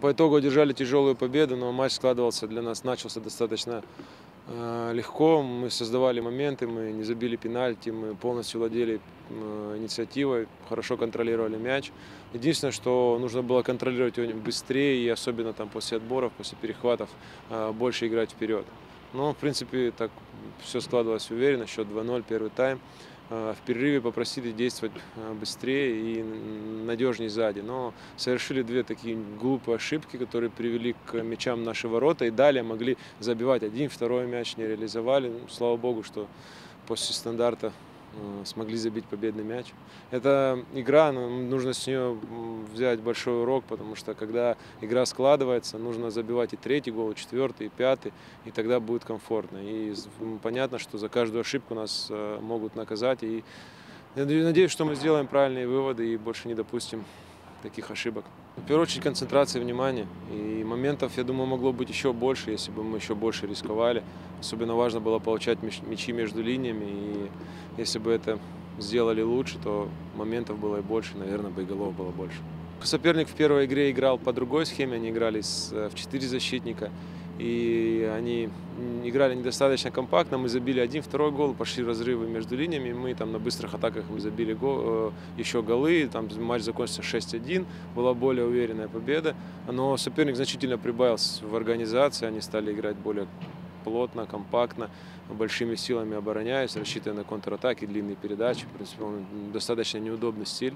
По итогу одержали тяжелую победу, но матч складывался для нас, начался достаточно э, легко. Мы создавали моменты, мы не забили пенальти, мы полностью владели э, инициативой, хорошо контролировали мяч. Единственное, что нужно было контролировать его быстрее и особенно там после отборов, после перехватов э, больше играть вперед. Но, в принципе, так все складывалось уверенно, счет 2-0, первый тайм. Э, в перерыве попросили действовать э, быстрее и надежнее сзади. Но совершили две такие глупые ошибки, которые привели к мячам наши ворота. И далее могли забивать один, второй мяч не реализовали. Ну, слава богу, что после стандарта смогли забить победный мяч. Это игра, нужно с нее взять большой урок, потому что когда игра складывается, нужно забивать и третий гол, и четвертый, и пятый, и тогда будет комфортно. И понятно, что за каждую ошибку нас э, могут наказать. И надеюсь, что мы сделаем правильные выводы и больше не допустим таких ошибок. В первую очередь концентрация внимания. И моментов, я думаю, могло быть еще больше, если бы мы еще больше рисковали. Особенно важно было получать мячи между линиями. И если бы это сделали лучше, то моментов было и больше, наверное, бы и голов было больше. Соперник в первой игре играл по другой схеме, они играли с, э, в четыре защитника, и они играли недостаточно компактно, мы забили один, второй гол, пошли разрывы между линиями, мы там на быстрых атаках мы забили гол, э, еще голы, там матч закончился 6-1, была более уверенная победа, но соперник значительно прибавился в организации, они стали играть более плотно, компактно, большими силами обороняясь, рассчитывая на контратаки, длинные передачи. В принципе, он достаточно неудобный стиль.